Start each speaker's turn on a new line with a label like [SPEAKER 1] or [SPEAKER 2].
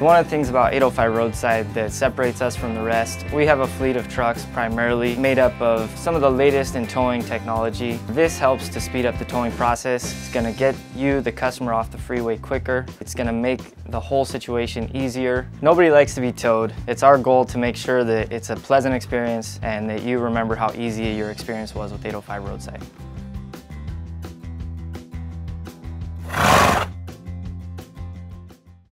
[SPEAKER 1] One of the things about 805 Roadside that separates us from the rest, we have a fleet of trucks primarily made up of some of the latest in towing technology. This helps to speed up the towing process. It's going to get you, the customer, off the freeway quicker. It's going to make the whole situation easier. Nobody likes to be towed. It's our goal to make sure that it's a pleasant experience and that you remember how easy your experience was with 805 Roadside.